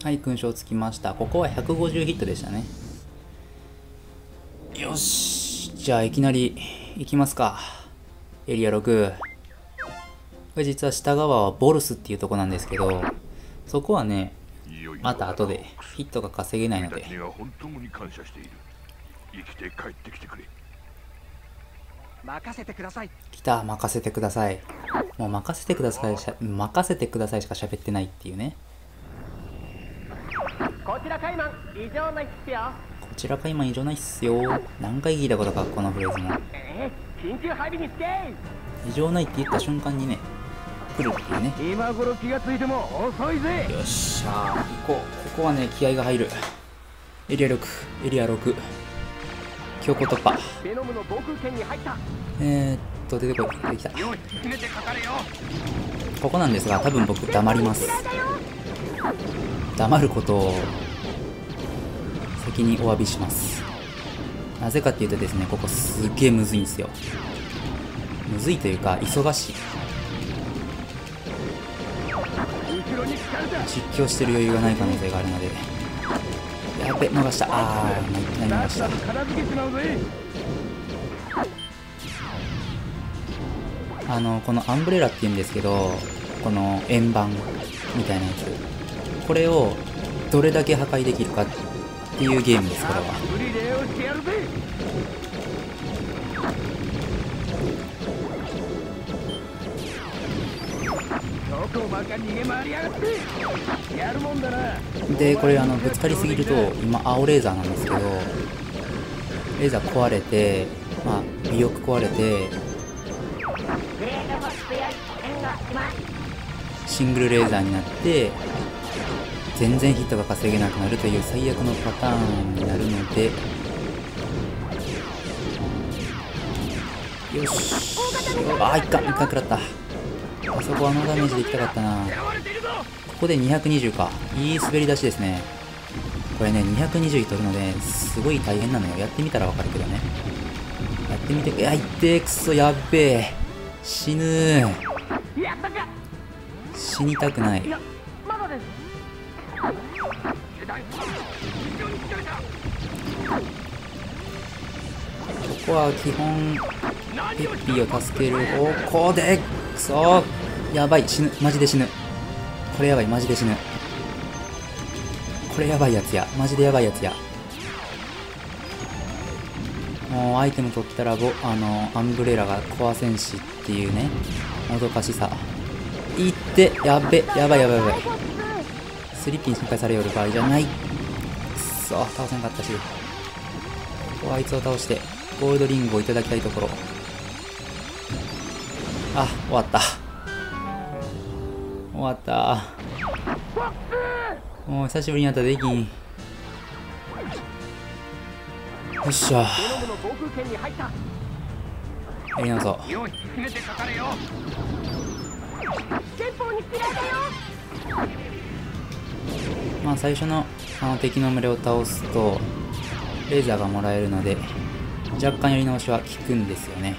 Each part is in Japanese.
はい勲章つきました。ここは150ヒットでしたね。よし。じゃあいきなりいきますか。エリア6これ実は下側はボルスっていうとこなんですけどそこはねまた後でヒットが稼げないので。君たちには本当に感謝している。生きて帰ってきてくれ。任せてください。来た。任せてください。もう任せてください。任せてくださいしか喋ってないっていうねこちらカイマン異常ないっすよ。こちらか今異常ないっすよ。何回聞いたことかこのフレーズも。えー、緊急配備につけ異常ないって言った瞬間にね来るっていうね。今頃気がついても遅いぜ。よっしゃー行こう。ここはね気合が入る。エリア6エリア6強行突破。ベノムの防空圏に入った。えー、っと出てこい。出てきた。ここなんですが多分僕黙ります。黙ることを先にお詫びします。なぜかっていうとですねここすっげえむずいんですよ。むずいというか忙しい。実況してる余裕がない可能性があるので。やべ逃した。あーもうい逃した。あのこのアンブレラっていうんですけどこの円盤みたいなやつ。これをどれだけ破壊できるかっていうゲームですこれは。でこれあのぶつかりすぎると今青レーザーなんですけどレーザー壊れてまあ尾翼壊れてシングルレーザーになって全然ヒットが稼げなくなるという最悪のパターンになるので。よし。あーいっか一回食らった。あそこあのダメージでいきたかったな。ここで220か。いい滑り出しですね。これね220取るのですごい大変なのよ。やってみたらわかるけどね。やってみていやいってくそやっべえ。死ぬ死にたくない。まだですここは基本ペッピーを助ける方向でくそーやばい死ぬマジで死ぬこれやばいマジで死ぬこれやばいやつやマジでやばいやつやもうアイテム取ったらぼあのアンブレラが壊せんしっていうねもどかしさ。いってやべやばいやばいやばい。スリッピーに心配されよる場合じゃない。くそ倒せんかったし。ここはあいつを倒してゴールドリングをいただきたいところ。あ終わった。終わった。もう久しぶりにやったできんよっしゃ。やり直そう。よし詰めてかかれよ前方に嫌いだよ。まあ最初のあの敵の群れを倒すとレーザーがもらえるので若干やり直しは効くんですよね。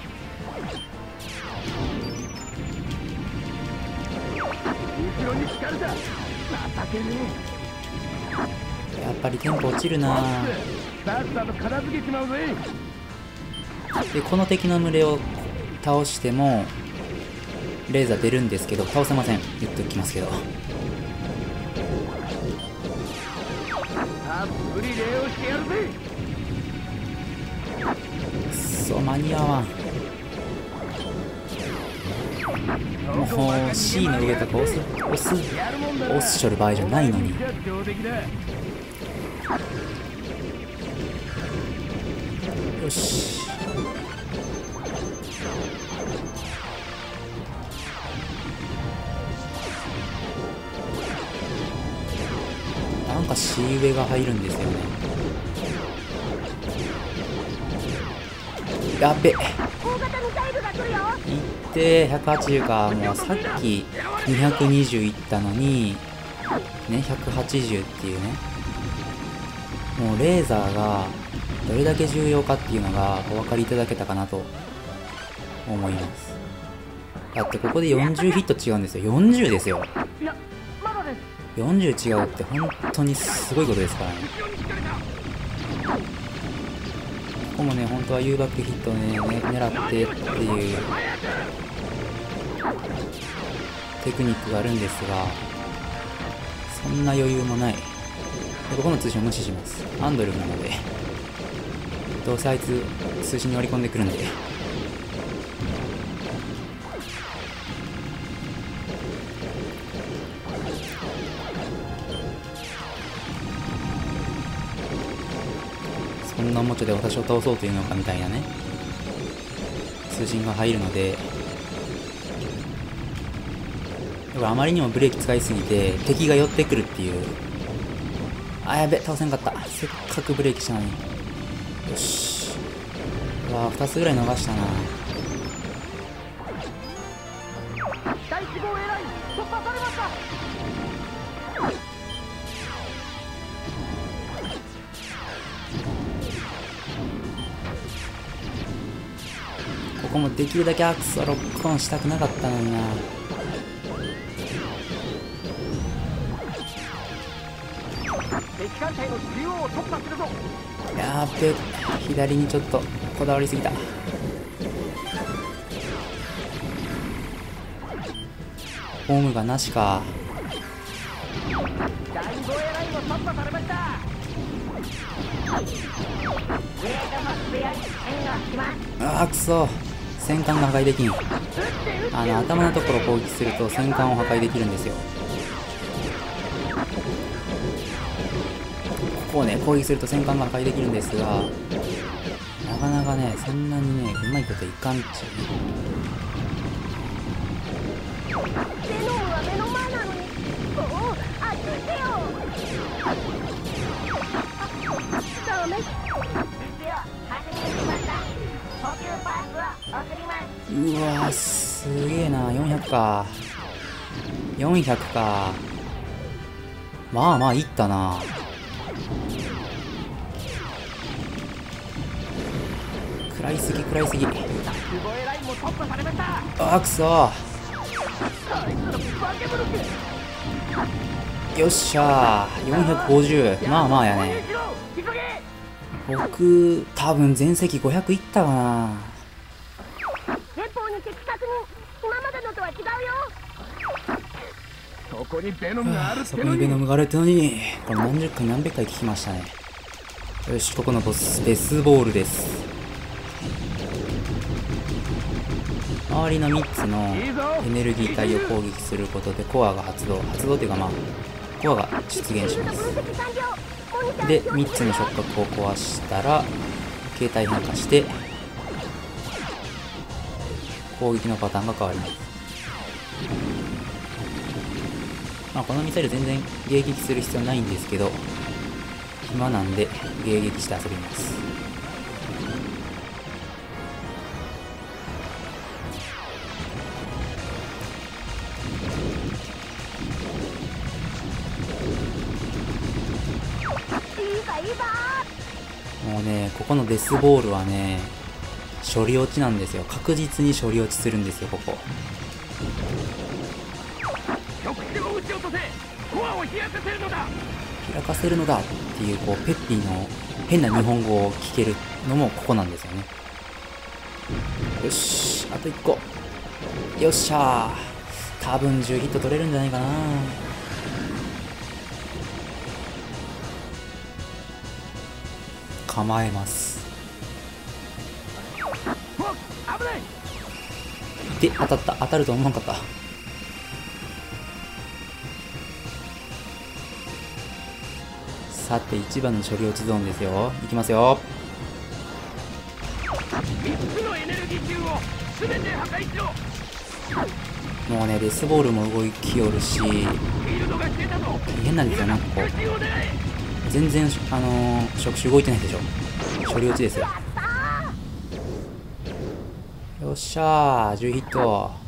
やっぱりテンポ落ちるな。でこの敵の群れを倒してもレーザー出るんですけど倒せません。言っておきますけどたっぷり礼をしてやるぜ。くそ間に合わん。もう C の上とか押す押す押すしょる場合じゃないのに。よし。上が入るんですよね。やべ。いって180か。もうさっき220いったのにね180っていうね。もうレーザーがどれだけ重要かっていうのがお分かりいただけたかなと思います。だってここで40ヒット違うんですよ。40ですよ。40違うって本当にすごいことですからね。ここもね本当は U バックヒットね狙ってっていうテクニックがあるんですがそんな余裕もない。でここの通信を無視します。アンドルなのでどうせあいつ通信に割り込んでくるんで。で私を倒そうというのかみたいなね。通信が入るので。だからあまりにもブレーキ使いすぎて敵が寄ってくるっていう。あやべ倒せんかった。せっかくブレーキしたのに。よし。うわ2つぐらい逃したな。ここもできるだけアクスをロックオンしたくなかったのにな。やーべ左にちょっとこだわりすぎた。ホームがなしか。第5エラインを突破されました。あーくそ戦艦が破壊できんあの頭のところ攻撃すると戦艦を破壊できるんですよ。ここをね攻撃すると戦艦が破壊できるんですがなかなかねそんなにねうまいこといかんっちゅううわすげえな。400か。400か。まあまあいったな。食らいすぎ食らいすぎあくそよっしゃー。450まあまあやね。僕多分全席500いったかな。こにベノムがあるっそてのに。こにベノムがあるってのにこれ何十回何百回聞きましたね。よしここのボスデスボールです。周りの3つのエネルギー体を攻撃することでコアが発動。発動というかまあコアが出現し分ます。で3つの触覚を壊したら形態変化して攻撃のパターンが変わりますまあこのミサイル全然迎撃する必要ないんですけど暇なんで迎撃して遊びます。もうねここのデスボールはね処理落ちなんですよ。確実に処理落ちするんですよここ。開かせるのだっていうこうペッピーの変な日本語を聞けるのもここなんですよね。よしあと1個。よっしゃー。多分10ヒット取れるんじゃないかな。構えます。で当たった。当たると思わなかったさて1番の処理落ちゾーンですよ。いきますよ。3つのエネルギー球を全て破壊しろもうねデスボールも動きよるし大変なんですよなんかこう。全然あのー、触手動いてないでしょ。処理落ちですよ。よっしゃー10ヒット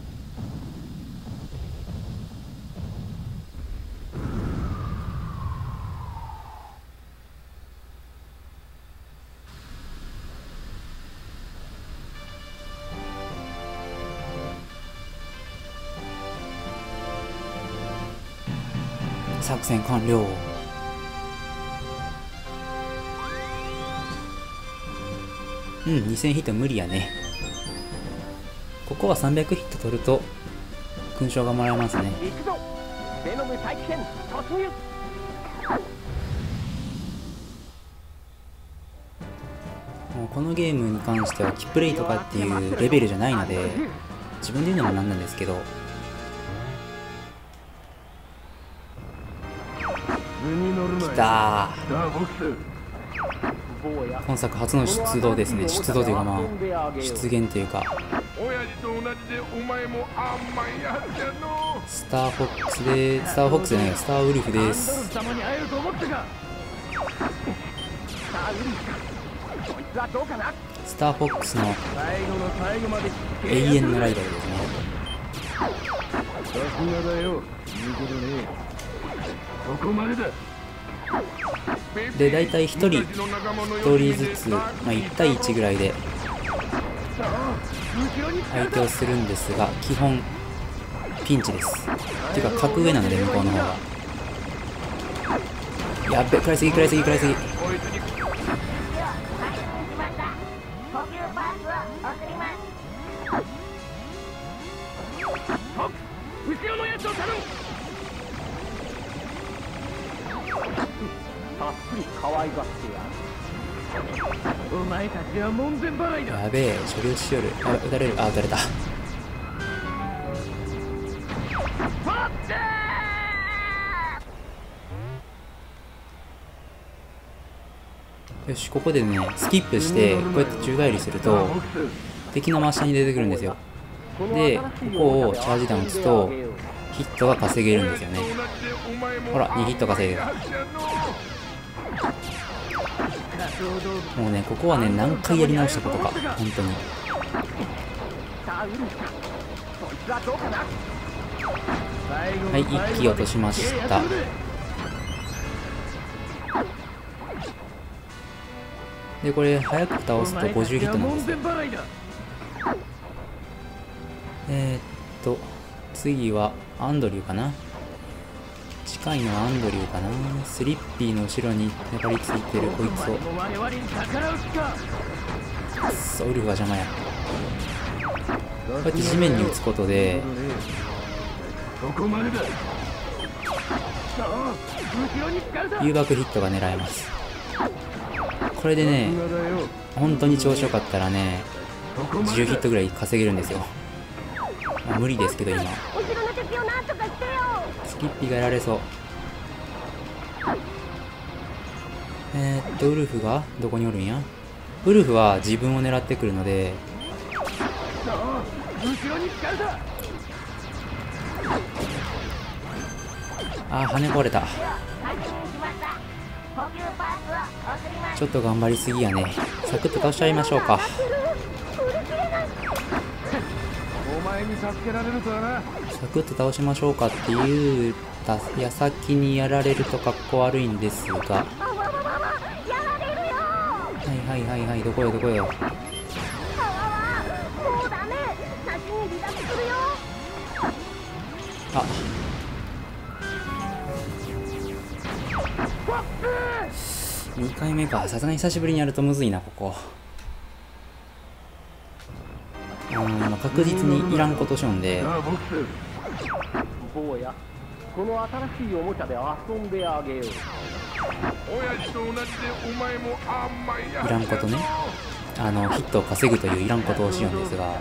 作戦完了うん2000ヒット無理やね。ここは300ヒット取ると勲章がもらえますね。もうこのゲームに関してはキプレイとかっていうレベルじゃないので自分で言うのもなんなんですけどた。今作初の出動ですね。出動というかまあ出現というか。スターフォックスでスターフォックスじゃないよスターウルフです。スターフォックスの永遠のライバルですね。さすがだよ。言うことねそこまでだで大体1人1人ずつ、まあ、1対1ぐらいで相手をするんですが基本ピンチです。っていうか格上なので向こうの方がやっべ食らいすぎ食らいすぎ食らいすぎ。ぷり可愛がってやる。お前たちは門前払いだ。やべえ処理落ちしよる。あ撃たれる。あ撃たれた。よしここでねスキップしてこうやって宙返りすると敵の真下に出てくるんですよ。でここをチャージ弾打つとヒットが稼げるんですよね。ほら2ヒット稼いでるもうねここはね何回やり直したことか。本当に。はい一気落としました。でこれ早く倒すと50ヒットなんですえー、っと次はアンドリューかな。近いのはアンドリューかな。スリッピーの後ろに粘りついてるこいつを。お前も我々に逆らうウルフが邪魔や。こうやって地面に打つことで誘爆ヒットが狙えます。これでね本当に調子よかったらね10ヒットぐらい稼げるんですよ、無理ですけど今。後ろの敵をなんとかしてよスキッピがやられそうえー、っとウルフがどこにおるんやウルフは自分を狙ってくるのでああー羽壊れたちょっと頑張りすぎやねサクッと倒しちゃいましょうか前に助けられるとはな。サクッと倒しましょうかって言った矢先にやられるとかっこ悪いんですが。はいはいはいはいどこよどこよあ2回目かさすがに久しぶりにやるとむずいなここうんまあ確実にいらんことしょんで。坊や。この新しいおもちゃで遊んであげよう。親父と同じでお前も甘いや。ついらんことね。あのヒットを稼ぐといういらんことをしようんですが。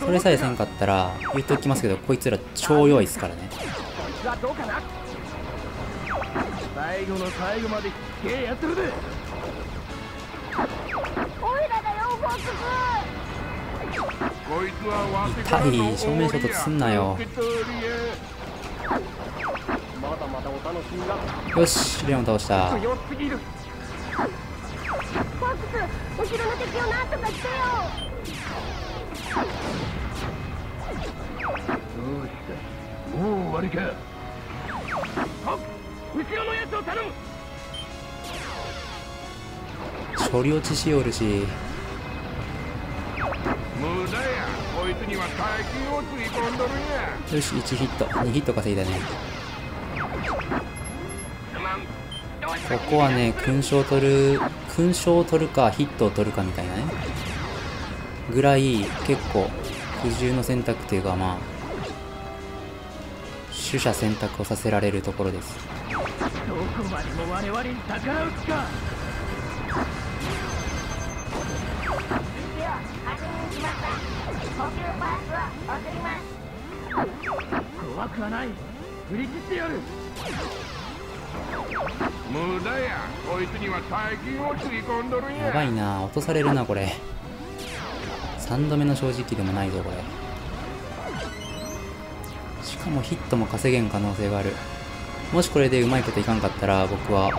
それさえせんかったら言っておきますけどこいつら超弱いですからね。こいつはどうかな。最後の最後までけえやってるでおいらだよボックス痛い正面衝突すんなよ。よしレオン倒した。強すぎるボックス後ろの敵をなんとかしてよどうしたもう終わりか後ろのやつを頼む処理落ちしよるし。無駄や。こいつには大金をつぎ込んどるんや。よし1ヒット。2ヒット稼いだね。ここはね勲章を取る勲章を取るかヒットを取るかみたいなね。ぐらい結構苦渋の選択というかまあ取捨選択をさせられるところです。どこまでも我々に逆らう気か送ります怖くはない。振り切ってやる。無駄や。こいつには大金をつぎ込んどるんや。やばいな。落とされるなこれ。3度目の正直でもないぞこれ。しかもヒットも稼げん可能性がある。もしこれでうまいこといかんかったら僕は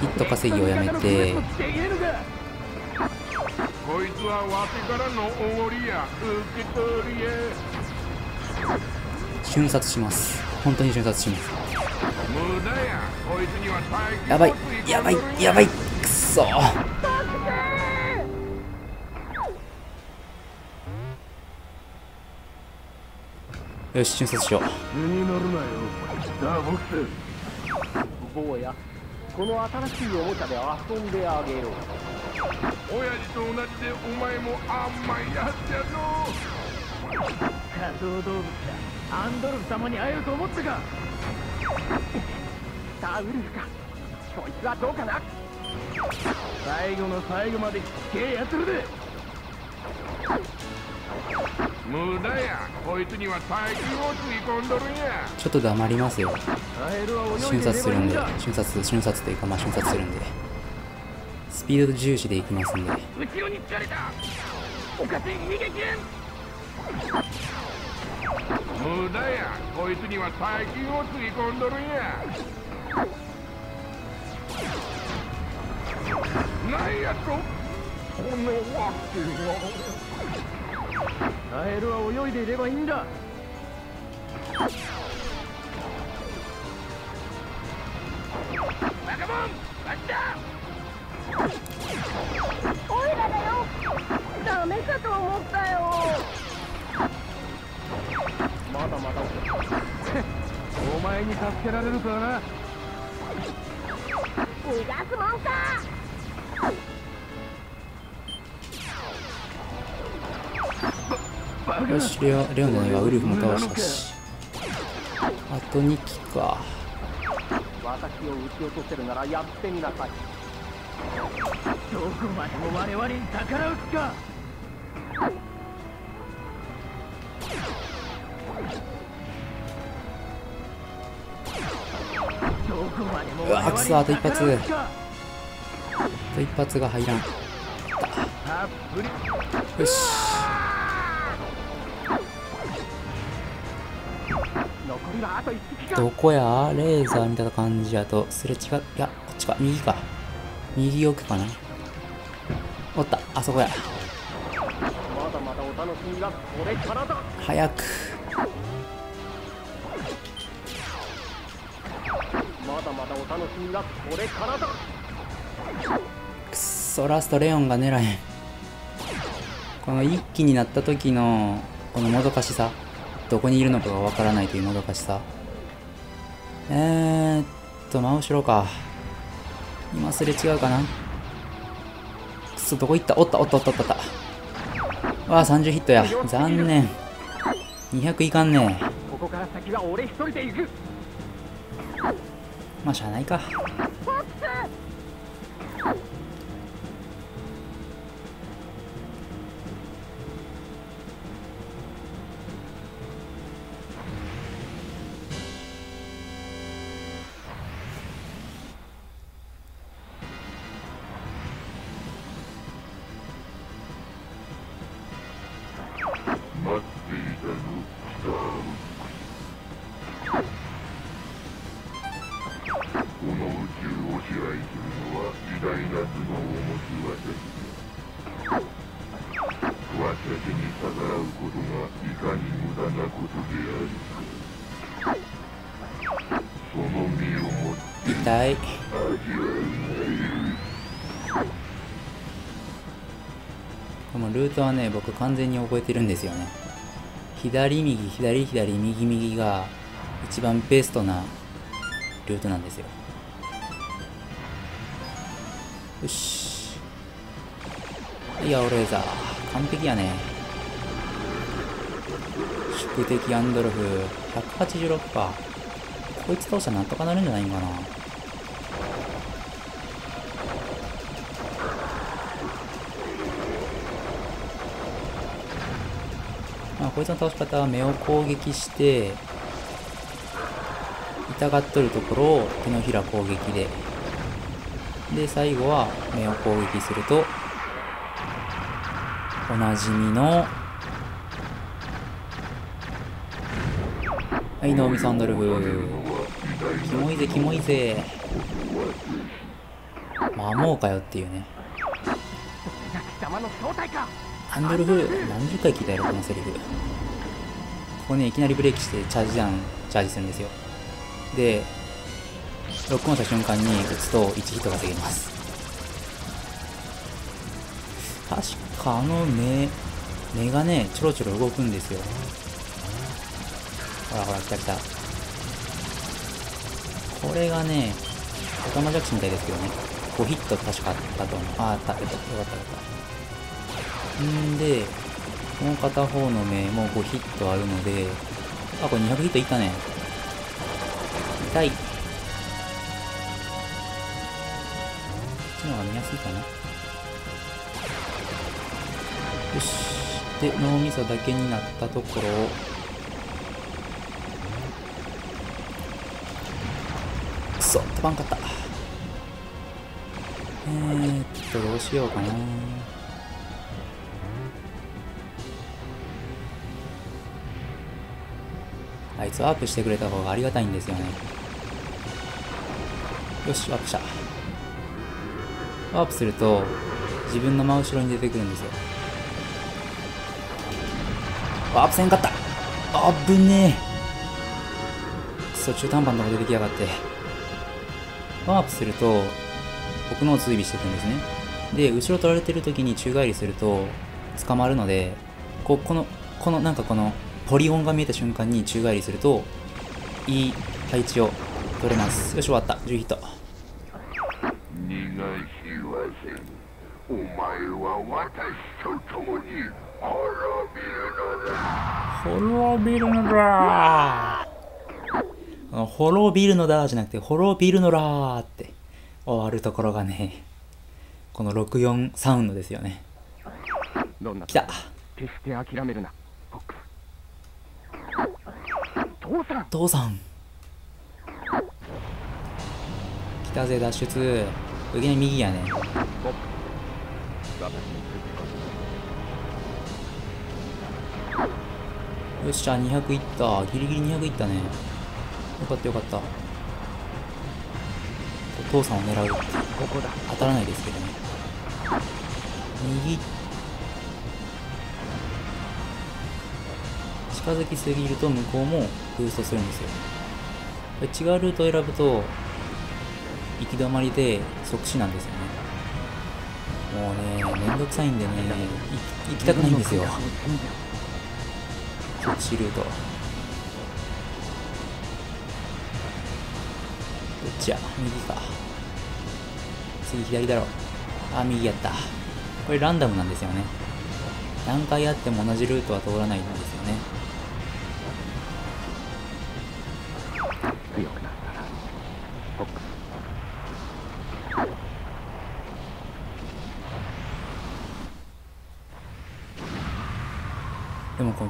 ヒット稼ぎをやめて。いつはわてからのおごりや受け取りや瞬殺します。本当に瞬殺します。無駄や。こいつには大金やばい。やばい。やばい。くっそ。よし瞬殺しようこの新しいおもちゃで遊んであげよう。親父と同じでお前も甘いやつやぞ。仮想動物だアンドルフ様に会えると思ったか。さあウルフか。そいつはどうかな。最後の最後まできっけえやつるで無駄や。こいつには大金をつぎ込んどるんや。ちょっと黙りますよ。瞬殺するんで瞬殺瞬殺というかまあ瞬殺するんで。スピード重視でいきますんで。後ろに疲れた。おかしい逃げ切れん無駄や。こいつには大金をつぎ込んどるんや。なんやと。このカエルは泳いでいればいいんだ。バカモンあっちだオイラだよ。ダメかと思ったよ。まだまだ。お前に助けられるとはな。逃がすもんかよしレオレオンじゃないわウルフも倒したし。あと2機か。私を撃ち落とせるならやってみなさい。どこまでも我々に逆らう気かうわくそあと一発。あと一発が入らん。よしどこや？レーザー見た感じやとすれ違いやこっちか。右か。右奥かな。おった。あそこや。早く。まだまだお楽しみがこれからだ。くっそラストレオンが狙えん。この一気になった時のこのもどかしさどこにいるのかがわからないというもどかしさ。えー、っと真後ろか。今すれ違うかな。くっそどこ行った？おったおったおったおった。おったわあ30ヒットや。残念。200いかんねここから先は俺一人で行く。まあしゃあないか私に逆らうことがい。かに無駄なことであるかその身をもって痛いこのルートはね僕完全に覚えてるんですよね。左右左左右右が一番ベストなルートなんですよ。よし。いやオレーザー。完璧やね。宿敵アンドルフ186か。こいつ倒したらなんとかなるんじゃないんかな。まあこいつの倒し方は目を攻撃して痛がっとるところを手のひら攻撃で。で最後は目を攻撃するとおなじみのはいノーミサンドル。フキモいぜキモいぜ。まあもうかよっていうね。貴様の正体か。アンドルフ何十回聞いたやろこのセリフ。ここねいきなりブレーキしてチャージダウンチャージするんですよ。でロックオンした瞬間に打つと1ヒット稼げます。確かあの目目がねちょろちょろ動くんですよ。ほらほら来た来た。これがねオタマジャクシみたいですけどね。5ヒット確かあったと思う。あああったよかったよかった。んでもう片方の目も5ヒットあるのであこれ200ヒットいったね。痛い。こっちの方が見やすいかな。で脳みそだけになったところを。くそ飛ばんかった。えー、っとどうしようかな。あいつワープしてくれた方がありがたいんですよね。よしワープした。ワープすると自分の真後ろに出てくるんですよ。ワープせんかった。あぶねえ。くそ中途半端なとこ出てきやがって。ワープすると僕のを追尾していくんですね。で後ろ取られてる時に宙返りすると捕まるのでここのこのなんかこのポリゴンが見えた瞬間に宙返りするといい配置を取れます。よし終わった。10ヒット。逃がしはせんお前は私と共に滅滅びるのだあの滅びるのだじゃなくて滅びるのだって終わるところがねこの64サウンドですよね。どんな来た。決して諦めるな父さん。父さん。来たぜ脱出。右に右やねよっしゃ200いった。ギリギリ200いったね。よかったよかった。お父さんを狙う。ここだ。当たらないですけどね。右。近づきすぎると向こうもブーストするんですよ。違うルートを選ぶと行き止まりで即死なんですよね。もうねめんどくさいんでねい行きたくないんですよ即死ルートどっちや。右か。次左だろあ右やった。これランダムなんですよね。何回あっても同じルートは通らないんですよね。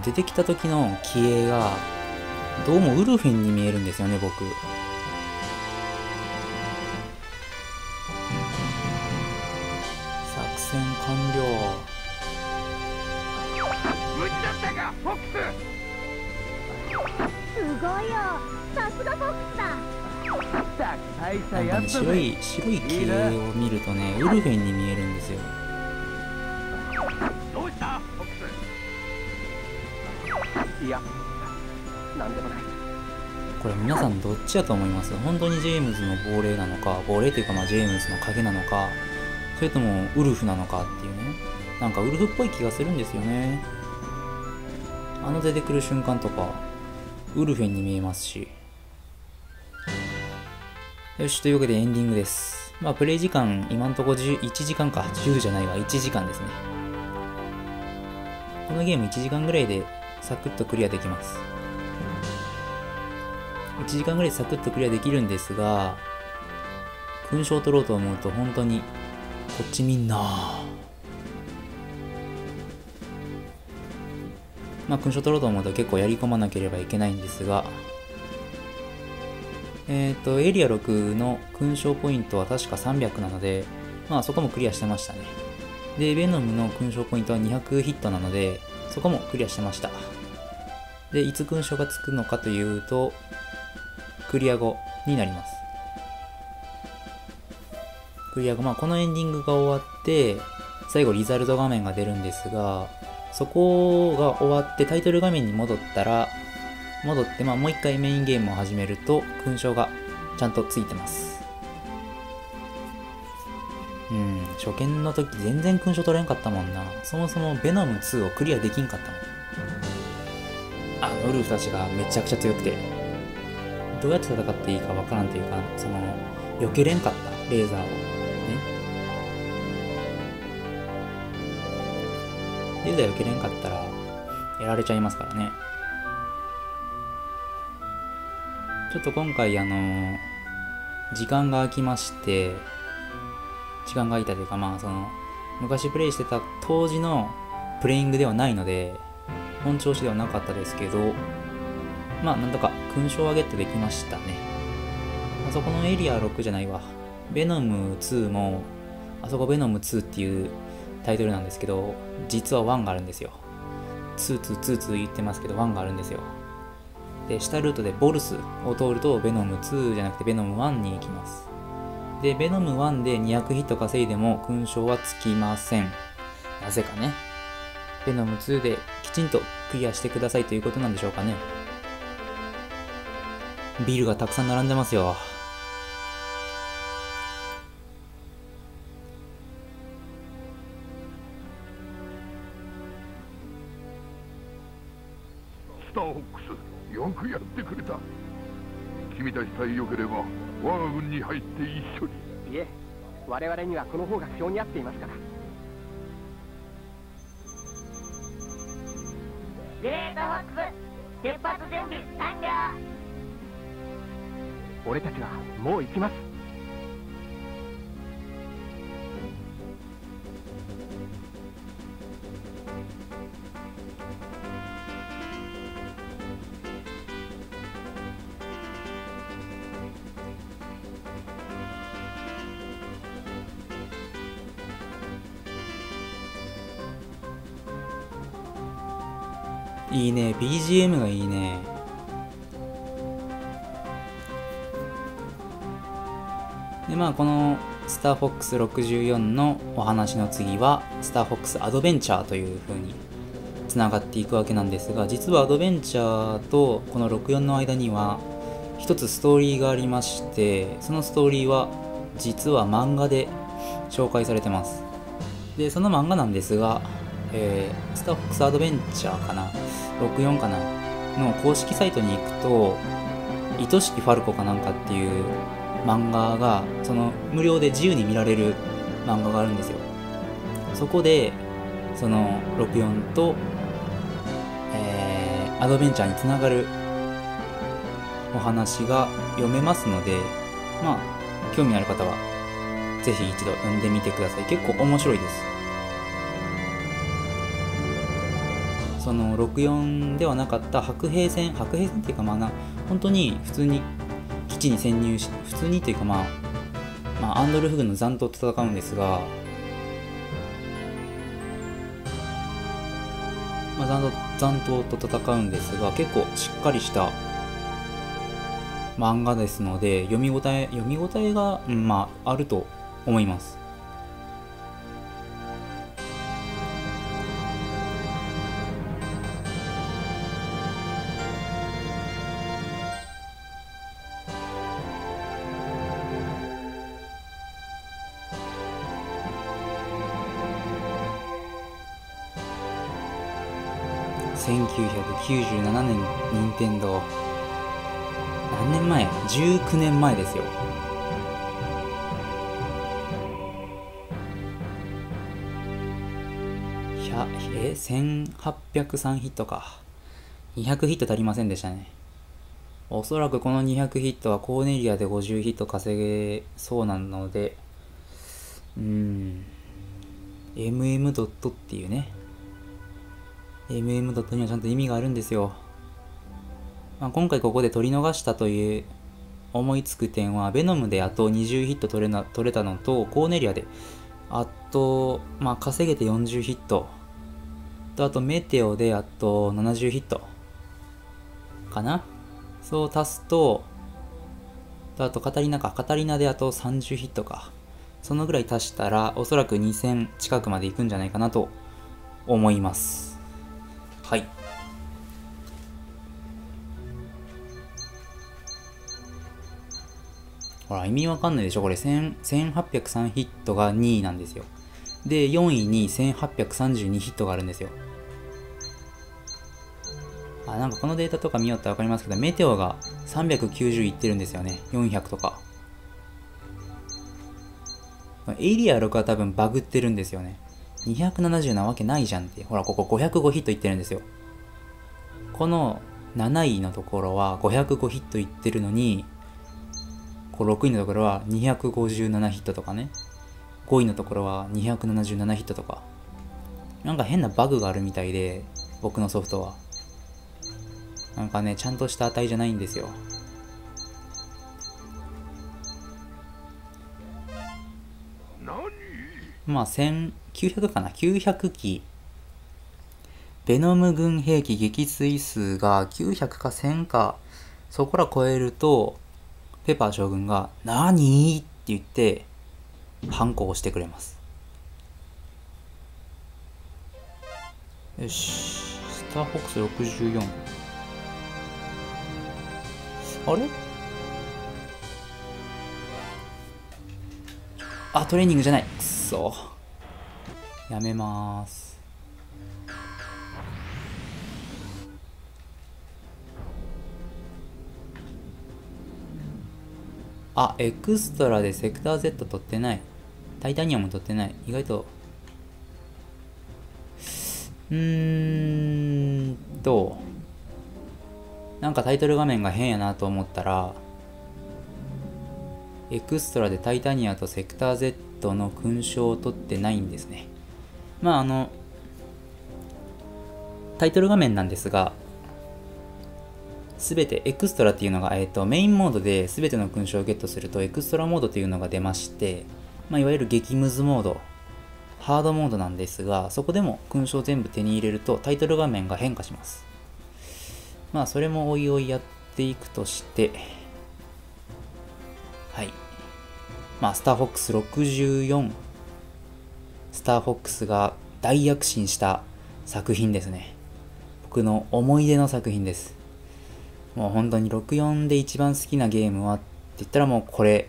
出てきた時の気鋭がどうもウルフェンに見えるんですよね僕。作戦完了。無事だったかフォックすごいよ。さすがフォックスだ。なんかね白い白い気鋭を見るとねウルフェンに見えるんですよいやなんでもないこれ皆さんどっちだと思います？本当にジェームズの亡霊なのか亡霊というかまあジェームズの影なのかそれともウルフなのかっていうねなんかウルフっぽい気がするんですよねあの出てくる瞬間とかウルフェンに見えますしよしというわけでエンディングですまあ、プレイ時間、今んとこ1時間か。10じゃないわ。1時間ですね。このゲーム1時間ぐらいでサクッとクリアできます。1時間ぐらいサクッとクリアできるんですが、勲章を取ろうと思うと本当に、こっちみんなまあ、勲章取ろうと思うと結構やり込まなければいけないんですが、えっ、と、エリア6の勲章ポイントは確か300なので、まあそこもクリアしてましたね。で、ベノムの勲章ポイントは200ヒットなので、そこもクリアしてました。で、いつ勲章がつくのかというと、クリア後になります。クリア後、まあこのエンディングが終わって、最後リザルト画面が出るんですが、そこが終わってタイトル画面に戻ったら、戻って、まあ、もう一回メインゲームを始めると、勲章がちゃんとついてます。うん、初見の時全然勲章取れんかったもんな。そもそもベノム2をクリアできんかったもん。あのウルフたちがめちゃくちゃ強くて、どうやって戦っていいかわからんというか、その、避けれんかった、レーザーを。ね。レーザー避けれんかったら、やられちゃいますからね。ちょっと今回あの時間が空きまして、時間が空いたというかまあその、昔プレイしてた当時のプレイングではないので、本調子ではなかったですけど、まあなんとか勲章はゲットできましたね。あそこのエリア6じゃないわ。ベノム2も、あそこベノム2っていうタイトルなんですけど、実は1があるんですよ。2、2、2、2言ってますけど、1があるんですよ。で、下ルートでボルスを通ると、ベノム2じゃなくてベノム1に行きます。で、ベノム1で200ヒット稼いでも勲章はつきません。なぜかね。ベノム2できちんとクリアしてくださいということなんでしょうかね。ビールがたくさん並んでますよ。スターホックスよくやってくれた君たちさえよければに入って一緒に。いえ我々にはこの方が性に合っていますから。グレートホックス出発準備完了。俺たちはもう行きます BGM がいいね。で、まあ、このスターフォックス64のお話の次は、スターフォックスアドベンチャーという風につながっていくわけなんですが、実はアドベンチャーとこの64の間には、一つストーリーがありまして、そのストーリーは、実は漫画で紹介されてます。で、その漫画なんですが、えースターフォックスアドベンチャーかな64かな？の公式サイトに行くと「愛しきファルコ」かなんかっていう漫画がその無料で自由に見られる漫画があるんですよ。そこでその64と、えーアドベンチャーにつながるお話が読めますのでまあ興味ある方はぜひ一度読んでみてください。結構面白いです。その64ではなかった白兵戦白兵戦っていうかまあな本当に普通に基地に潜入し普通にっていうかまあまあアンドルフ軍の残党と戦うんですがまあ残党残党と戦うんですが結構しっかりした漫画ですので読み応え読み応えが、うん、まああると思います。1997年任天堂何年前や？19年前ですよ。え？1803ヒットか。200ヒット足りませんでしたね。おそらくこの200ヒットはコーネリアで50ヒット稼げそうなので。うーん。mm. っていうね。MM ドットにはちゃんと意味があるんですよ。まあ、今回ここで取り逃したという思いつく点は、ベノムであと20ヒット取れな取れたのと、コーネリアであと、まあ、稼げて40ヒット。と、あとメテオであと70ヒット。かな？そう足すと、とあとカタリナか。カタリナであと30ヒットか。そのぐらい足したら、おそらく2000近くまでいくんじゃないかなと思います。はい。ほら、意味わかんないでしょ？これ、1803ヒットが2位なんですよ。で、4位に1832ヒットがあるんですよ。あ、なんかこのデータとか見よってわかりますけど、メテオが390いってるんですよね。400とか。エイリア6は多分バグってるんですよね。270なわけないじゃんって。ほら、ここ505ヒットいってるんですよ。この7位のところは505ヒットいってるのに、こう6位のところは257ヒットとかね。5位のところは277ヒットとか。なんか変なバグがあるみたいで、僕のソフトは。なんかね、ちゃんとした値じゃないんですよ。何？まあ、900かな ?900 機。ベノム軍兵器撃墜数が900か1000か、そこら超えると、ペパー将軍が、何？って言って、反抗してくれます。よし。スターフォックス64。あれ？あ、トレーニングじゃない。くっそ。やめまーす。あ、エクストラでセクター Z 取ってない。タイタニアム取ってない。意外と。うーんと、なんかタイトル画面が変やなと思ったら、エクストラでタイタニアとセクター Z の勲章を取ってないんですね。まああの、タイトル画面なんですが、すべてエクストラっていうのが、えっ、と、メインモードで全ての勲章をゲットすると、エクストラモードっていうのが出まして、まあ、いわゆる激ムズモード、ハードモードなんですが、そこでも勲章全部手に入れると、タイトル画面が変化します。まあ、それもおいおいやっていくとして、はい。まあ、スターフォックス64、スターフォックスが大躍進した作品ですね。僕の思い出の作品です。もう本当に64で一番好きなゲームはって言ったらもうこれ。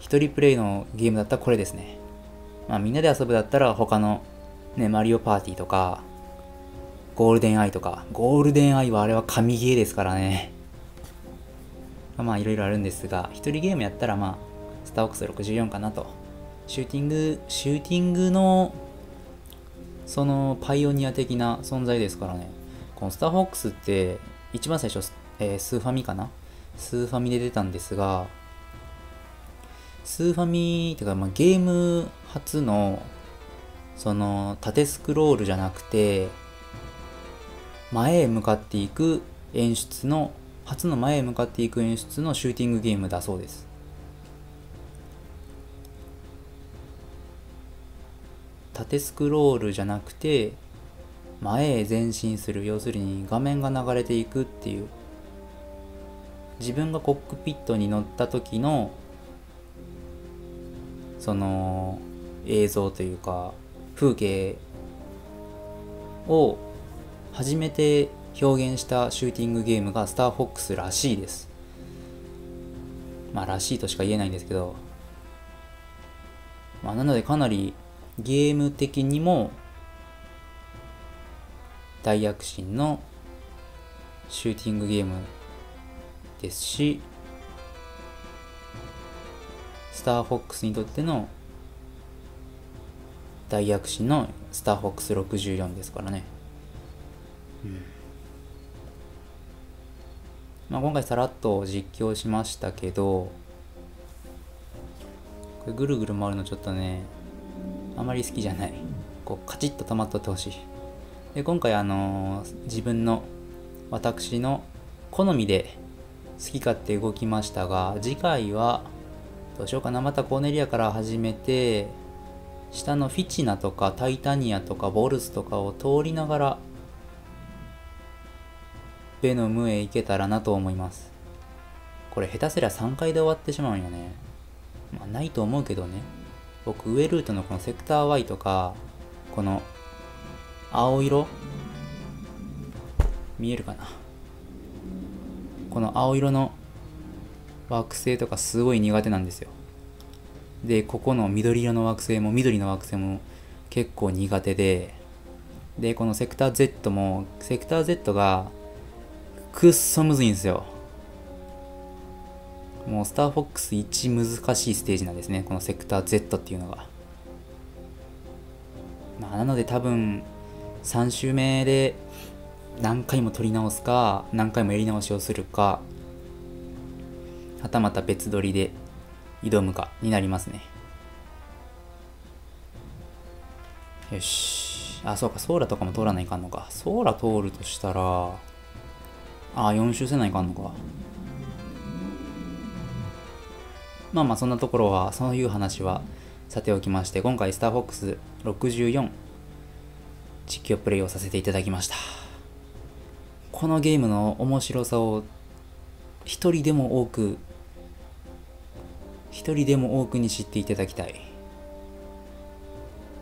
一人プレイのゲームだったらこれですね。まあみんなで遊ぶだったら他のね、マリオパーティーとか、ゴールデンアイとか、ゴールデンアイはあれは神ゲーですからね。まあいろいろあるんですが、一人ゲームやったらまあ、スターフォックス64かなと。シューティング、シューティングの、そのパイオニア的な存在ですからね。このスターフォックスって、一番最初、えースーファミかな？スーファミで出たんですが、スーファミっていうか、まあ、ゲーム初の、その、縦スクロールじゃなくて、前へ向かっていく演出の、初の前へ向かっていく演出のシューティングゲームだそうです。縦スクロールじゃなくて、前へ前進する、要するに画面が流れていくっていう、自分がコックピットに乗った時の、その映像というか、風景を初めて表現したシューティングゲームがスターフォックスらしいです。まあ、らしいとしか言えないんですけど、まあ、なのでかなりゲーム的にも大躍進のシューティングゲームですし、スターフォックスにとっての大躍進のスターフォックス64ですからね。まあ、今回さらっと実況しましたけど、これぐるぐる回るのちょっとね、あまり好きじゃない。こうカチッと止まっとってほしい。で、今回あのー自分の私の好みで好き勝手動きましたが、次回はどうしようかな。またコーネリアから始めて、下のフィチナとかタイタニアとかボルスとかを通りながら、ベノムへ行けたらなと思います。これ下手すりゃ3回で終わってしまうんよね。まあないと思うけどね。僕上ルートのこのセクター Y とか、この青色？見えるかな？この青色の惑星とかすごい苦手なんですよ。で、ここの緑色の惑星も緑の惑星も結構苦手で、で、このセクター Z も、セクター Z がくっそむずいんですよ。もうスターフォックス一難しいステージなんですね。このセクター Z っていうのが。まあ、なので多分3周目で何回も撮り直すか、何回もやり直しをするか、はたまた別撮りで挑むかになりますね。よし。あ、そうか、ソーラとかも通らないかんのか。ソーラ通るとしたら、あ、4周せないかんのか。まあまあ、そんなところは、そういう話はさておきまして、今回、スターフォックス64、実況プレイをさせていただきました。このゲームの面白さを、一人でも多く、一人でも多くに知っていただきたい。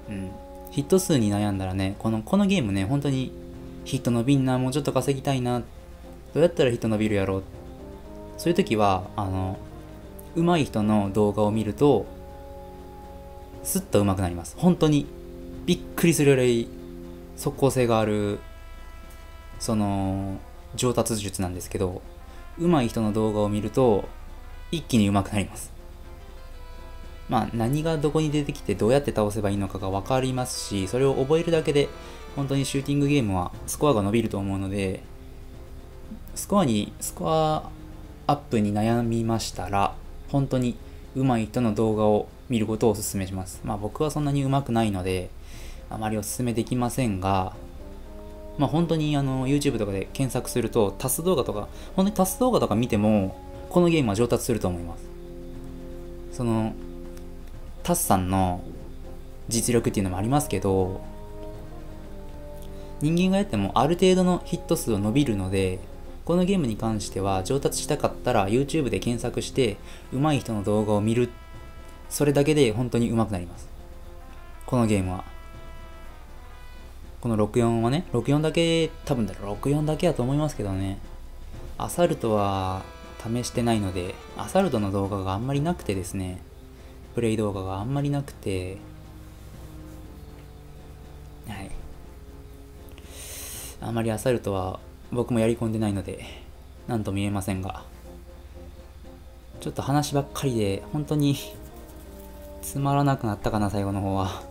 うん。ヒット数に悩んだらね、この、このゲームね、本当にヒット伸びんな、もうちょっと稼ぎたいな、どうやったらヒット伸びるやろう。そういう時は、あの、上手い人の動画を見ると、スッと上手くなります。本当に、びっくりするぐらい、速攻性がある、その、上達術なんですけど、上手い人の動画を見ると、一気に上手くなります。まあ、何がどこに出てきてどうやって倒せばいいのかが分かりますし、それを覚えるだけで、本当にシューティングゲームはスコアが伸びると思うので、スコアに、スコアアップに悩みましたら、本当に上手い人の動画を見ることをお勧めします。まあ僕はそんなに上手くないので、あまりお勧めできませんが、まあ本当にあの YouTube とかで検索すると、タス動画とか、本当にタス動画とか見ても、このゲームは上達すると思います。その、タスさんの実力っていうのもありますけど、人間がやってもある程度のヒット数を伸びるので、このゲームに関しては上達したかったら YouTube で検索して上手い人の動画を見る。それだけで本当に上手くなります。このゲームは。この64はね、64だけ、多分だろ、64だけだと思いますけどね。アサルトは試してないので、アサルトの動画があんまりなくてですね、プレイ動画があんまりなくて、はい。あんまりアサルトは僕もやり込んでないので、なんとも言えませんが、ちょっと話ばっかりで、本当につまらなくなったかな、最後の方は。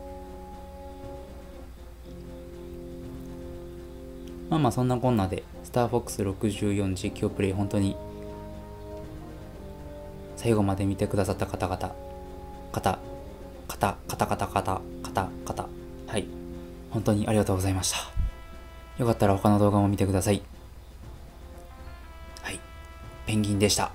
まあまあそんなこんなで、スターフォックス64実況プレイ本当に最後まで見てくださった方々、方、方、方、方、方、方、方、はい。本当にありがとうございました。よかったら他の動画も見てください。はい。ペンギンでした。